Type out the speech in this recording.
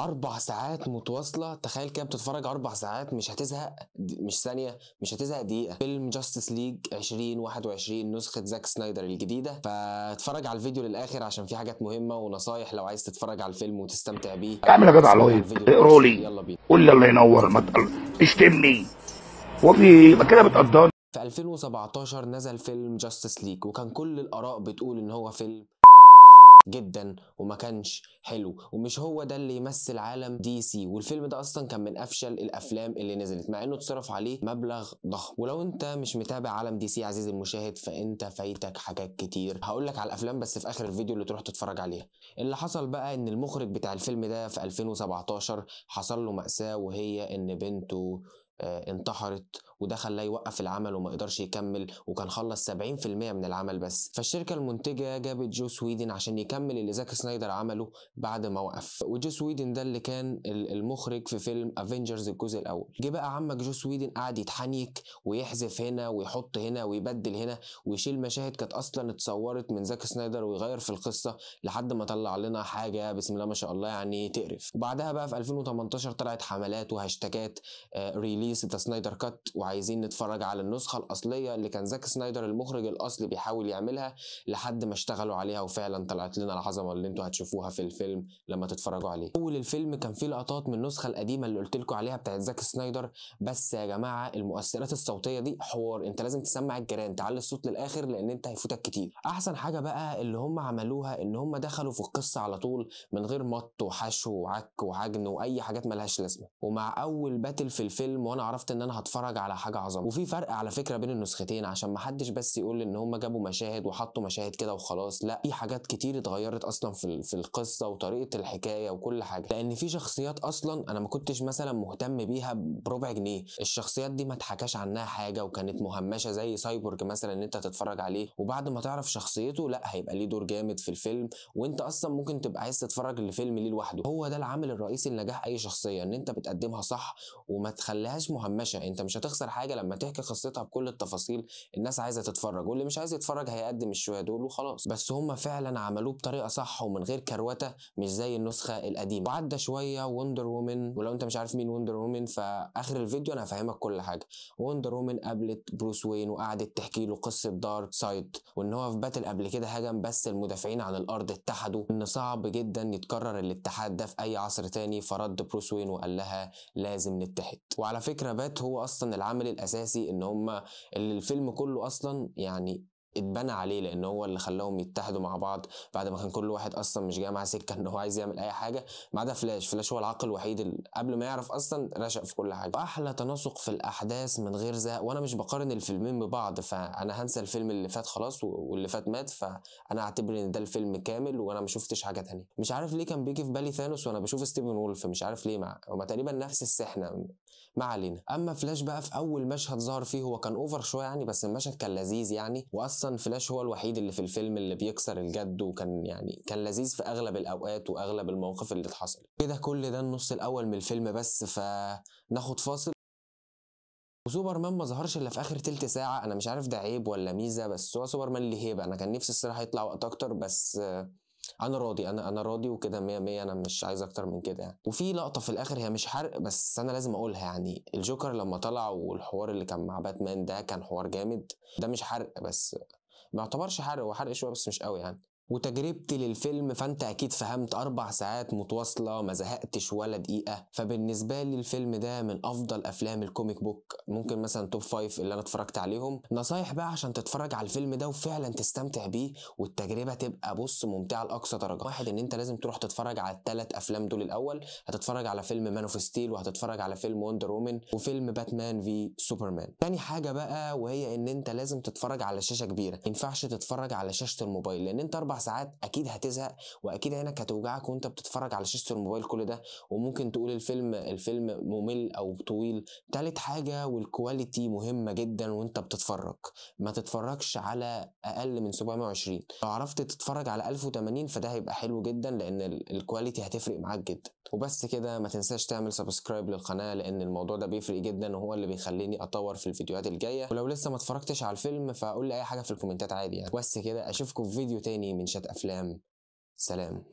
أربع ساعات متواصلة تخيل كده بتتفرج أربع ساعات مش هتزهق مش ثانية مش هتزهق دقيقة. فيلم Justice League 2021 نسخة زاك سنايدر الجديدة. فاتفرج على الفيديو للآخر عشان في حاجات مهمة ونصايح لو عايز تتفرج على الفيلم وتستمتع بيه. اعمل يا جدع like للآخر. لي. يلا بينا. قول لي الله ينور ما تشتمني هو في ما كده بتقدرني. في 2017 نزل فيلم Justice League وكان كل الآراء بتقول إن هو فيلم جدا وما كانش حلو. ومش هو ده اللي يمثل عالم دي سي. والفيلم ده أصلا كان من أفشل الأفلام اللي نزلت مع إنه اتصرف عليه مبلغ ضخم. ولو أنت مش متابع عالم دي سي عزيزي المشاهد فأنت فايتك حاجات كتير. هقول لك على الأفلام بس في آخر الفيديو اللي تروح تتفرج عليها. اللي حصل بقى إن المخرج بتاع الفيلم ده في 2017 حصل له مأساة وهي إن بنته آه، انتحرت وده خلاه يوقف العمل وما يقدرش يكمل وكان خلص 70% من العمل بس. فالشركة المنتجة جابت جوس ويدن عشان يكمل اللي زاك سنايدر عمله بعد ما وقف. وجوس ويدن ده اللي كان ال- المخرج في فيلم Avengers الجزء الأول. جه بقى عمك جوس ويدن قعد يتحنيك ويحذف هنا ويحط هنا ويبدل هنا ويشيل مشاهد كانت أصلا اتصورت من زاك سنايدر ويغير في القصة لحد ما طلع لنا حاجة بسم الله ما شاء الله يعني تقرف. وبعدها بقى في 2018 طلعت حملات وهاشتاجات release the Snyder cut وعايزين نتفرج على النسخة الأصلية اللي كان زاك سنايدر المخرج الأصلي بيحاول يعملها لحد ما اشتغلوا عليها وفعلا طلعت لنا العظمة اللي أنتوا هتشوفوها في الفيلم لما تتفرجوا عليه. أول الفيلم كان فيه لقطات من النسخة القديمة اللي قلت لكم عليها بتاعت زاك سنايدر بس يا جماعة المؤثرات الصوتية دي حوار انت لازم تسمع الجيران تعلي الصوت للآخر لأن انت هيفوتك كتير. أحسن حاجة بقى اللي هم عملوها إن هم دخلوا في القصة على طول من غير مط وحشو وعك وعجن وأي حاجات ملهاش لازمة. ومع أول باتل في الفيلم وأنا عرفت إن أنا هتفرج على حاجة عظمة. وفي فرق على فكرة بين النسختين عشان ما حدش بس يقول إن هم جابوا مشاهد وحطوا مشاهد كده وخلاص لأ في حاجات كتير اتغيرت أصلا في في القصة وطريقة الحكاية وكل حاجة. لأن في شخصيات أصلا أنا ما كنتش مثلا مهتم بيها بربع جنيه. الشخصيات دي ما اتحكاش عنها حاجة وكانت مهمشة زي سايبورج مثلا إن أنت تتفرج عليه. وبعد ما تعرف شخصيته لأ هيبقى ليه دور جامد في الفيلم. وأنت أصلا ممكن تبقى عايز تتفرج لفيلم ليه لوحده. هو ده العامل الرئيسي لنجاح أي شخصية إن أنت بتقدمها صح وما تخليهاش مهمشة. أنت مش هتخسر حاجة لما تحكي قصتها بكل التفاصيل الناس عايزة تتفرج واللي مش عايز يتفرج هيقدم الشوية دول وخلاص. بس هم فعلا عملوه بطريقة صح ومن غير كروتة مش زي النسخة القديمة. وعدى شوية Wonder Woman ولو أنت مش عارف مين Wonder Woman فآخر الفيديو أنا هفهمك كل حاجة. Wonder Woman قابلت بروس وين وقعدت تحكي له قصة دارك سايد وإن هو في battle قبل كده هجم بس المدافعين عن الأرض اتحدوا. إن صعب جدا يتكرر الاتحاد ده في أي عصر تاني فرد بروس وين وقال لها لازم نتحد. وعلى فكرة بات هو أصلا العامل الأساسي إن هم الفيلم كله أصلا يعني اتبنى عليه لأن هو اللي خلاهم يتحدوا مع بعض بعد ما كان كل واحد أصلا مش جاي معاه سكة إن هو عايز يعمل أي حاجة ما عدا فلاش. فلاش هو العقل الوحيد اللي قبل ما يعرف أصلا رشق في كل حاجة. واحلى تناسق في الأحداث من غير زهق وأنا مش بقارن الفيلمين ببعض فأنا هنسى الفيلم اللي فات خلاص واللي فات مات فأنا أعتبر إن ده الفيلم كامل وأنا ما شفتش حاجة تانية. مش عارف ليه كان بيجي في بالي ثانوس وأنا بشوف ستيفن وولف مش عارف ليه مع هما تقريبا نفس السحنة ما علينا. أما فلاش بقى في أول مشهد ظهر فيه هو كان over شوية يعني بس المشهد كان لذيذ يعني واصلا فلاش هو الوحيد اللي في الفيلم اللي بيكسر الجد وكان يعني كان لذيذ في أغلب الأوقات وأغلب المواقف اللي اتحصلت. كده كل ده النص الأول من الفيلم بس فناخد فاصل. وسوبرمان ما ظهرش إلا في آخر تلت ساعة. أنا مش عارف ده عيب ولا ميزة بس هو سوبرمان ليه هيبة؟ أنا كان نفسي الصراحة يطلع وقت أكتر بس آه، أنا راضي أنا أنا راضي وكده 100 100 أنا مش عايز أكتر من كده يعني. وفي لقطة في الآخر هي مش حرق بس أنا لازم أقولها يعني. الجوكر لما طلع والحوار اللي كان مع باتمان ده كان حوار جامد ده مش حرق بس ما يعتبرش حرق هو حرق شوية بس مش قوي يعني. وتجربتي للفيلم فأنت أكيد فهمت أربع ساعات متواصلة ما زهقتش ولا دقيقة. فبالنسبة لي الفيلم ده من أفضل أفلام ال comic book ممكن مثلا top five اللي أنا اتفرجت عليهم. نصايح بقى عشان تتفرج على الفيلم ده وفعلا تستمتع بيه والتجربة تبقى بص ممتعة لأقصى درجة. واحد إن أنت لازم تروح تتفرج على الثلاث أفلام دول الأول. هتتفرج على فيلم Man of Steel وهتتفرج على فيلم Wonder Woman وفيلم Batman v Superman تاني حاجة بقى وهي إن أنت لازم تتفرج على شاشة كبيرة. ما ينفعش تتفرج على شاشة الموبايل لأن أنت أربع ساعات أكيد هتزهق وأكيد عينك هتوجعك وأنت بتتفرج على شاشة الموبايل كل ده وممكن تقول الفيلم الفيلم ممل أو طويل. تالت حاجة وال quality مهمة جدا وأنت بتتفرج. ما تتفرجش على أقل من 720 لو عرفت تتفرج على 1080 فده هيبقى حلو جدا لأن ال- ال quality هتفرق معاك جدا. وبس كده ما تنساش تعمل subscribe للقناة لأن الموضوع ده بيفرق جدا وهو اللي بيخليني أطور في الفيديوهات الجاية. ولو لسه ما اتفرجتش على الفيلم فقول لي أي حاجة في ال commentات عادي يعني. بس كده أشوفكم في فيديو تاني من شات أفلام سلام.